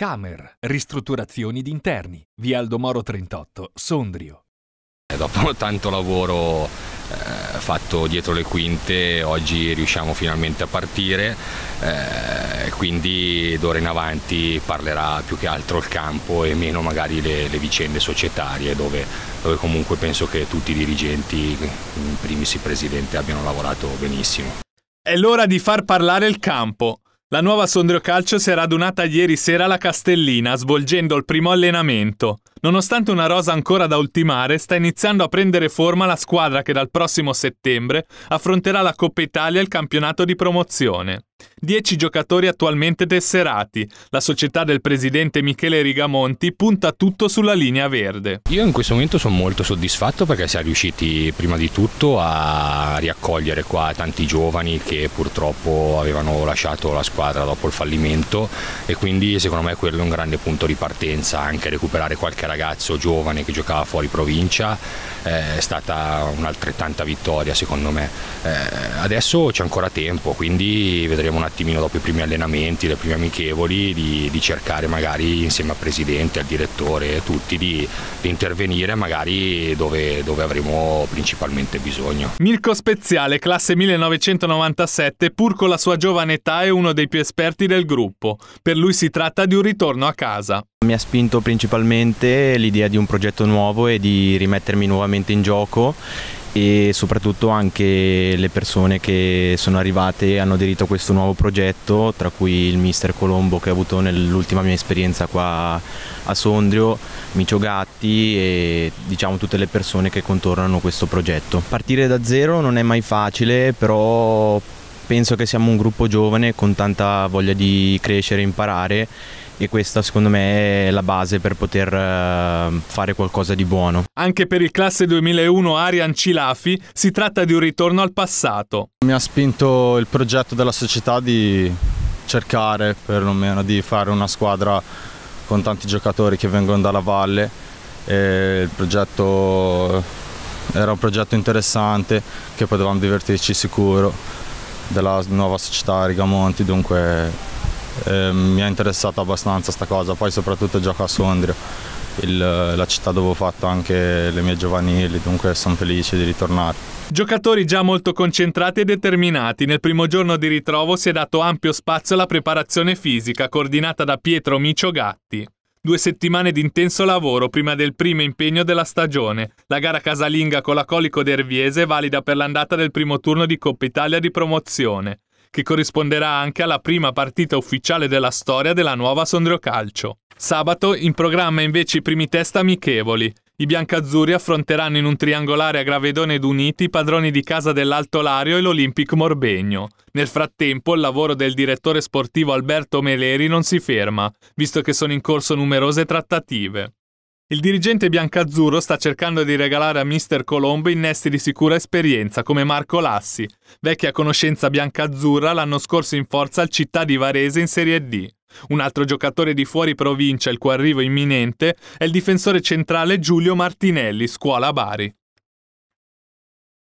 Camer, ristrutturazioni di interni, via Aldomoro 38, Sondrio. Dopo tanto lavoro eh, fatto dietro le quinte, oggi riusciamo finalmente a partire, eh, quindi d'ora in avanti parlerà più che altro il campo e meno magari le, le vicende societarie dove, dove, comunque penso che tutti i dirigenti, in primis il presidente, abbiano lavorato benissimo. È l'ora di far parlare il campo. La nuova Sondrio Calcio si è radunata ieri sera alla Castellina, svolgendo il primo allenamento. Nonostante una rosa ancora da ultimare, sta iniziando a prendere forma la squadra che dal prossimo settembre affronterà la Coppa Italia e il campionato di promozione. Dieci giocatori attualmente tesserati. La società del presidente Michele Rigamonti punta tutto sulla linea verde. Io in questo momento sono molto soddisfatto perché siamo riusciti prima di tutto a riaccogliere qua tanti giovani che purtroppo avevano lasciato la squadra dopo il fallimento e quindi secondo me quello è un grande punto di partenza, anche recuperare qualche ragazzo giovane che giocava fuori provincia eh, è stata un'altrettanta vittoria secondo me. Eh, adesso c'è ancora tempo, quindi vedremo vedremo un attimino dopo i primi allenamenti, le prime amichevoli, di, di cercare magari insieme al presidente, al direttore, e tutti di, di, intervenire magari dove, dove avremo principalmente bisogno. Mirko Speziale, classe 1997, pur con la sua giovane età è uno dei più esperti del gruppo. Per lui si tratta di un ritorno a casa. Mi ha spinto principalmente l'idea di un progetto nuovo e di rimettermi nuovamente in gioco e soprattutto anche le persone che sono arrivate e hanno aderito a questo nuovo progetto, tra cui il mister Colombo che ho avuto nell'ultima mia esperienza qua a Sondrio, Micio Gatti e diciamo tutte le persone che contornano questo progetto. Partire da zero non è mai facile, però penso che siamo un gruppo giovane con tanta voglia di crescere e imparare e questa secondo me è la base per poter uh, fare qualcosa di buono. Anche per il classe 2001 Arian Cilafi si tratta di un ritorno al passato. Mi ha spinto il progetto della società di cercare perlomeno di fare una squadra con tanti giocatori che vengono dalla valle e il progetto era un progetto interessante che potevamo divertirci sicuro della nuova società Rigamonti dunque eh, mi ha interessato abbastanza questa cosa, poi soprattutto gioco a Sondrio, il, la città dove ho fatto anche le mie giovanili, dunque sono felice di ritornare. Giocatori già molto concentrati e determinati, nel primo giorno di ritrovo si è dato ampio spazio alla preparazione fisica coordinata da Pietro Micio Gatti. Due settimane di intenso lavoro prima del primo impegno della stagione, la gara casalinga con la Colico Derviese valida per l'andata del primo turno di Coppa Italia di promozione che corrisponderà anche alla prima partita ufficiale della storia della nuova Sondrio Calcio. Sabato in programma invece i primi test amichevoli. I biancazzurri affronteranno in un triangolare a Gravedone ed Uniti i padroni di casa dell'Alto Lario e l'Olympic Morbegno. Nel frattempo il lavoro del direttore sportivo Alberto Meleri non si ferma, visto che sono in corso numerose trattative. Il dirigente biancazzurro sta cercando di regalare a Mister Colombo innesti di sicura esperienza come Marco Lassi, vecchia conoscenza biancazzurra l'anno scorso in forza al Città di Varese in Serie D. Un altro giocatore di fuori provincia, il cui arrivo imminente, è il difensore centrale Giulio Martinelli, scuola Bari.